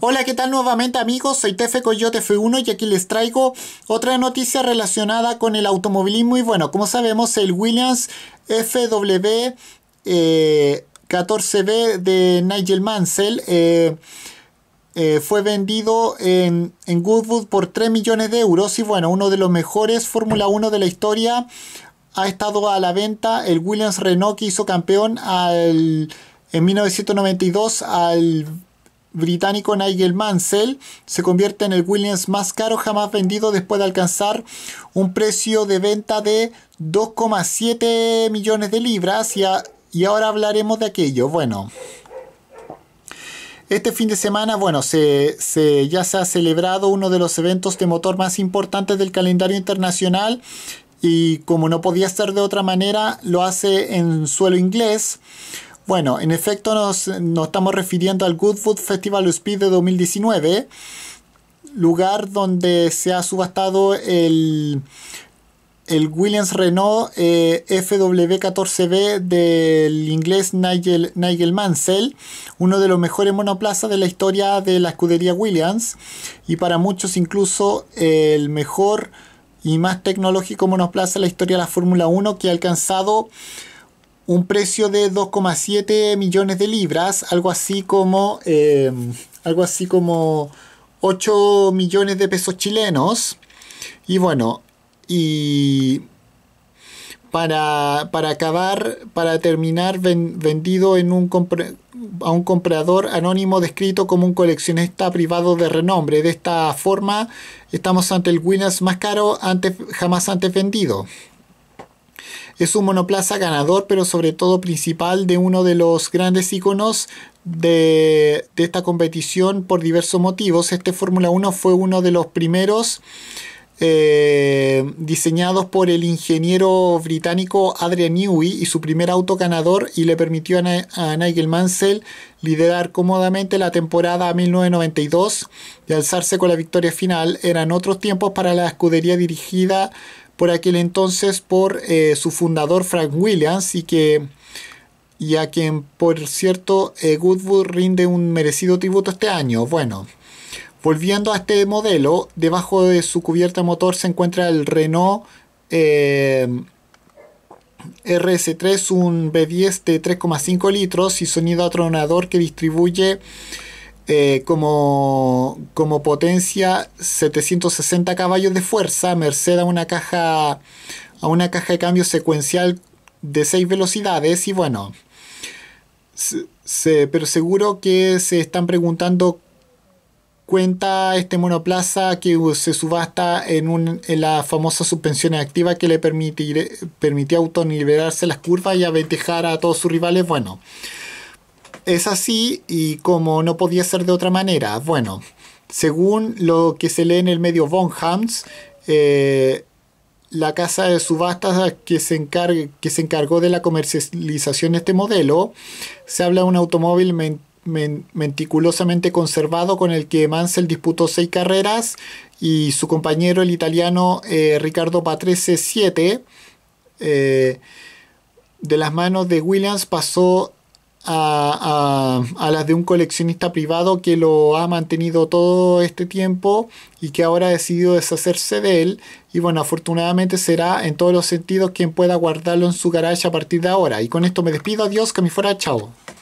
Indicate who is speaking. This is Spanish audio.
Speaker 1: Hola, ¿qué tal nuevamente amigos? Soy Tefe Coyote F1 y aquí les traigo otra noticia relacionada con el automovilismo y bueno, como sabemos el Williams FW 14B eh, de Nigel Mansell eh, eh, fue vendido en, en, Goodwood por 3 millones de euros y bueno, uno de los mejores Fórmula 1 de la historia ha estado a la venta el Williams Renault que hizo campeón al, en 1992 al británico Nigel Mansell se convierte en el Williams más caro jamás vendido después de alcanzar un precio de venta de 2,7 millones de libras y, ahora hablaremos de aquello. Bueno, este fin de semana, bueno, se, ya se ha celebrado uno de los eventos de motor más importantes del calendario internacional y como no podía ser de otra manera, lo hace en suelo inglés. Bueno, en efecto nos, estamos refiriendo al Goodwood Festival Speed de 2019, lugar donde se ha subastado el, el Williams Renault eh, FW14B del inglés Nigel, Nigel Mansell, uno de los mejores monoplazas de la historia de la escudería Williams y para muchos incluso el mejor y más tecnológico monoplaza de la historia de la Fórmula 1 que ha alcanzado un precio de 2,7 millones de libras, algo así como eh, algo así como 8 millones de pesos chilenos. Y bueno, y para, acabar, para terminar vendido en un a un comprador anónimo descrito como un coleccionista privado de renombre. De esta forma, estamos ante el Williams más caro antes, jamás antes vendido. Es un monoplaza ganador, pero sobre todo principal de uno de los grandes iconos de, esta competición por diversos motivos. Este Fórmula 1 fue uno de los primeros eh, diseñados por el ingeniero británico Adrian Newey y su primer auto ganador y le permitió a, Nigel Mansell liderar cómodamente la temporada 1992 y alzarse con la victoria final. Eran otros tiempos para la escudería dirigida por aquel entonces por eh, su fundador Frank Williams y que y a quien por cierto eh, Goodwood rinde un merecido tributo este año. Bueno, volviendo a este modelo, debajo de su cubierta motor se encuentra el Renault eh, RS3, un V10 de 3,5 litros y sonido atronador que distribuye eh, como, como potencia 760 caballos de fuerza, merced a una caja a una caja de cambio secuencial de 6 velocidades y bueno, se, pero seguro que se están preguntando cuenta este monoplaza que se subasta en, un, en la famosa suspensión activa que le permitía autonivelarse las curvas y avetejar a todos sus rivales. Bueno, es así y como no podía ser de otra manera. Bueno, según lo que se lee en el medio Von Hams, eh, la casa de subastas que se, encargó de la comercialización de este modelo, se habla de un automóvil meticulosamente conservado con el que Mansell disputó seis carreras y su compañero el italiano eh, Ricardo Patrese 7 eh, de las manos de Williams pasó a, las de un coleccionista privado que lo ha mantenido todo este tiempo y que ahora ha decidido deshacerse de él. Y bueno, afortunadamente será en todos los sentidos quien pueda guardarlo en su garage a partir de ahora. Y con esto me despido. Adiós, que me fuera. Chao.